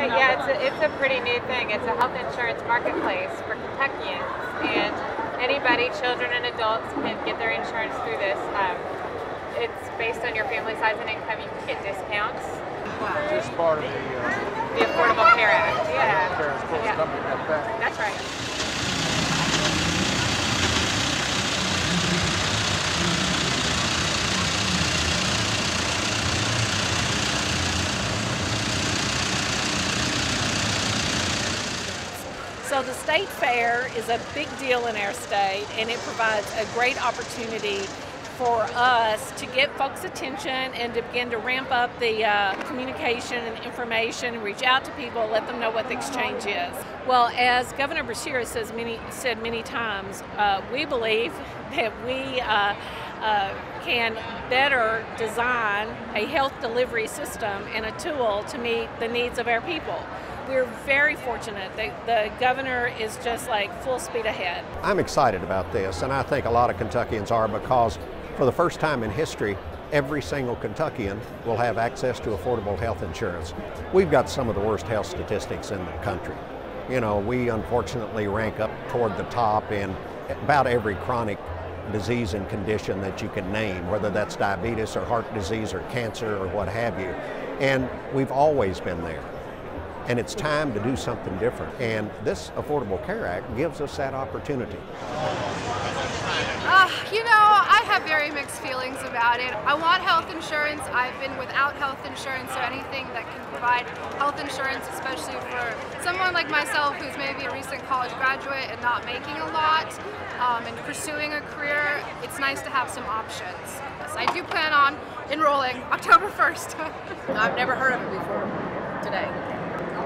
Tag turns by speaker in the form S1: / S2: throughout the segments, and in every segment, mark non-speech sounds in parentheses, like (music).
S1: Okay, yeah, it's a, it's a pretty new thing. It's a health insurance marketplace for Kentuckians, and anybody, children and adults, can get their insurance through this. Um, it's based on your family size and income. You can get discounts.
S2: Just part of the uh,
S1: The Affordable Care Act, yeah.
S2: insurance for the
S1: Yeah.
S2: company at that.
S1: That's right.
S3: So the state fair is a big deal in our state and it provides a great opportunity for us to get folks' attention and to begin to ramp up the uh, communication and information reach out to people, let them know what the exchange is. Well, as Governor Beshear says many, said many times, uh, we believe (laughs) that we uh, uh, can better design a health delivery system and a tool to meet the needs of our people. We're very fortunate that the governor is just like full speed ahead.
S4: I'm excited about this, and I think a lot of Kentuckians are because for the first time in history, every single Kentuckian will have access to affordable health insurance. We've got some of the worst health statistics in the country. You know, we unfortunately rank up toward the top in about every chronic disease and condition that you can name, whether that's diabetes or heart disease or cancer or what have you. And we've always been there. And it's time to do something different. And this Affordable Care Act gives us that opportunity.
S5: Uh, you know, I have very mixed feelings about it. I want health insurance. I've been without health insurance, so anything that can provide health insurance, especially for someone like myself who's maybe a recent college graduate and not making a lot um, and pursuing a career, it's nice to have some options. Yes, I do plan on enrolling October 1st. (laughs)
S6: I've never heard of it before today.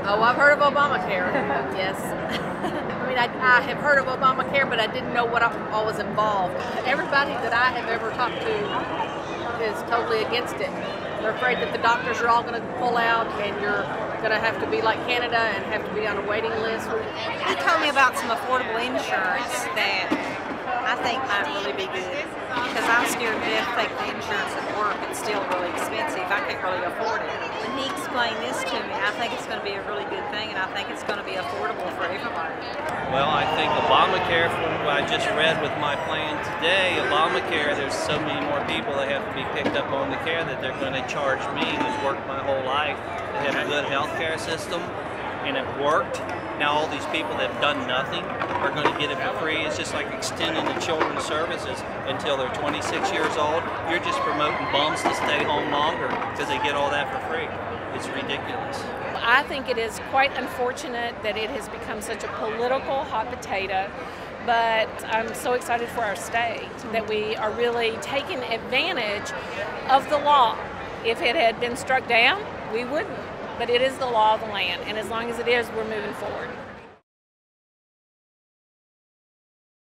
S6: Oh, I've heard of Obamacare. (laughs) yes. (laughs) I mean, I, I have heard of Obamacare, but I didn't know what all was involved. Everybody that I have ever talked to is totally against it. They're afraid that the doctors are all going to pull out and you're going to have to be like Canada and have to be on a waiting list.
S7: He told me about some affordable insurance that I think might really be good because I'm scared to take the insurance at work. It's still really expensive. I can't really afford it. When he explained this to me, I think it's going to be a really good thing and I think it's going to be affordable for everybody.
S8: Well, I think Obamacare, from what I just read with my plan today, Obamacare, there's so many more people that have to be picked up on the care that they're going to charge me, who's worked my whole life, to have a good health care system, and it worked. Now all these people that have done nothing are going to get it for free. It's just like extending the children's services until they're 26 years old. You're just promoting bums to stay home longer because they get all that for free. It's ridiculous.
S3: I think it is quite unfortunate that it has become such a political hot potato, but I'm so excited for our state that we are really taking advantage of the law. If it had been struck down, we wouldn't, but it is the law of the land, and as long as it is, we're moving forward.